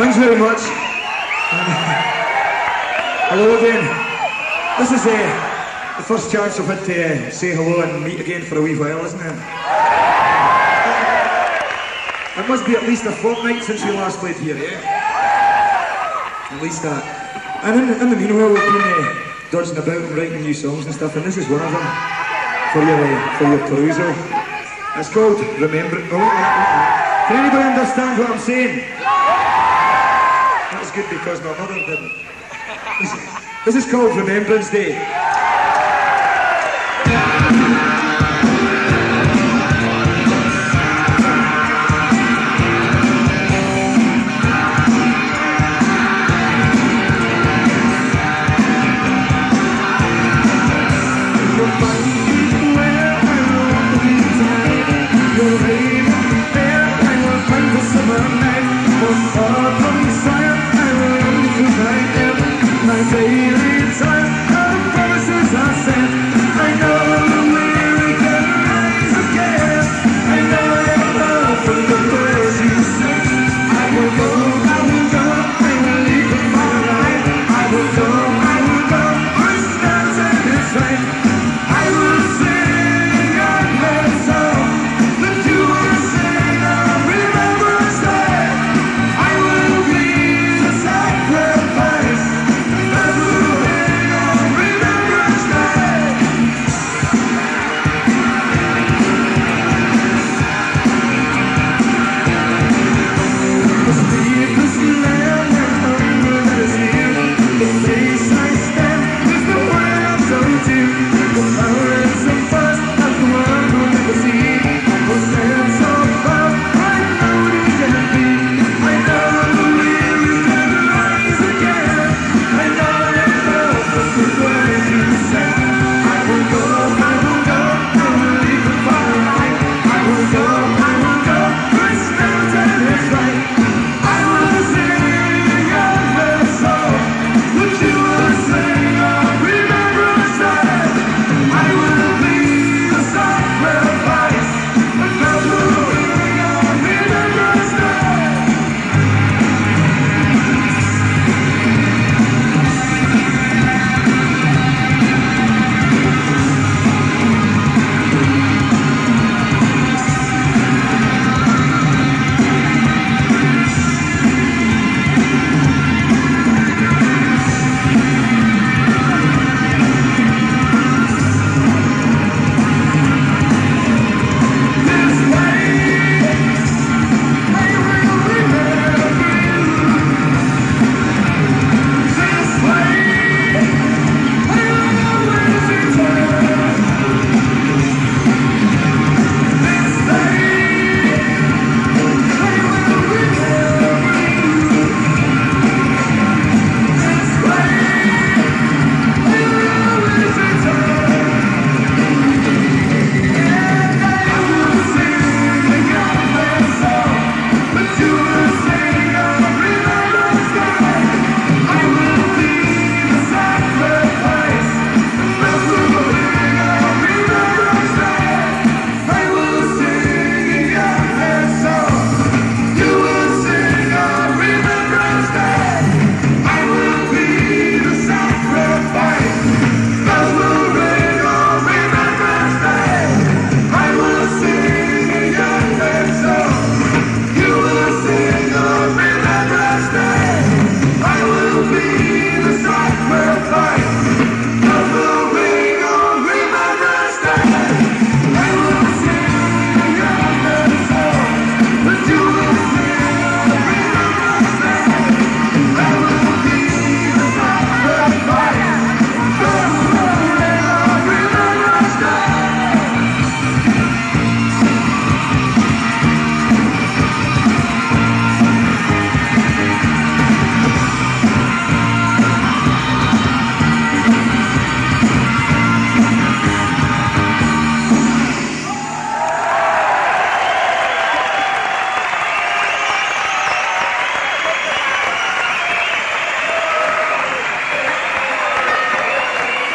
Thanks very much. hello again. This is uh, the first chance I've had to uh, say hello and meet again for a wee while, isn't it? It must be at least a fortnight since we last played here, yeah? At least that. And in, in the meanwhile, we've been uh, dodging about and writing new songs and stuff, and this is one of them for your, uh, for your perusal. It's called Remember. Oh. Can anybody understand what I'm saying? Good because my mother didn't. This, this is called Remembrance Day. Silence.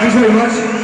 Thanks very much.